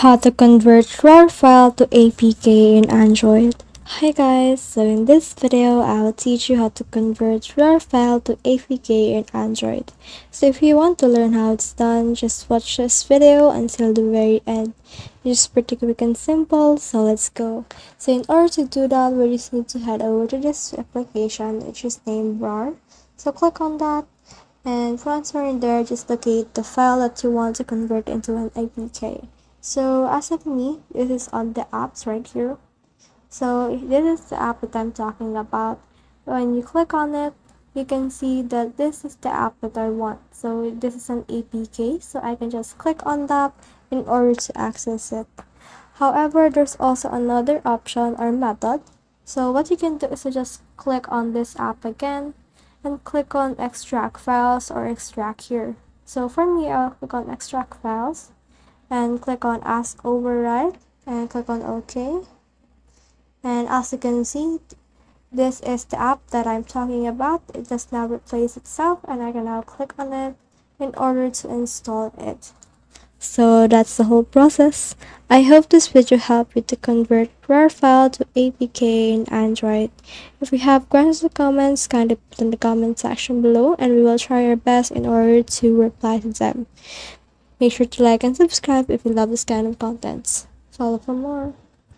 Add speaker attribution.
Speaker 1: how to convert RAR file to APK in Android. Hi guys, so in this video I will teach you how to convert RAR file to APK in Android. So if you want to learn how it's done, just watch this video until the very end. It's pretty quick and simple, so let's go. So in order to do that, we just need to head over to this application which is named RAR. So click on that and once you're in there, just locate the file that you want to convert into an APK. So as of me, this is on the apps right here. So this is the app that I'm talking about. When you click on it, you can see that this is the app that I want. So this is an APK, so I can just click on that in order to access it. However, there's also another option or method. So what you can do is to just click on this app again and click on extract files or extract here. So for me, I'll click on extract files and click on ask override and click on ok. And as you can see this is the app that i'm talking about. It does now replace itself and i can now click on it in order to install it. So that's the whole process. I hope this video helped you to convert rar file to apk in android. If you have questions or comments kindly put in the comment section below and we will try our best in order to reply to them Make sure to like and subscribe if you love this kind of contents. Follow for more.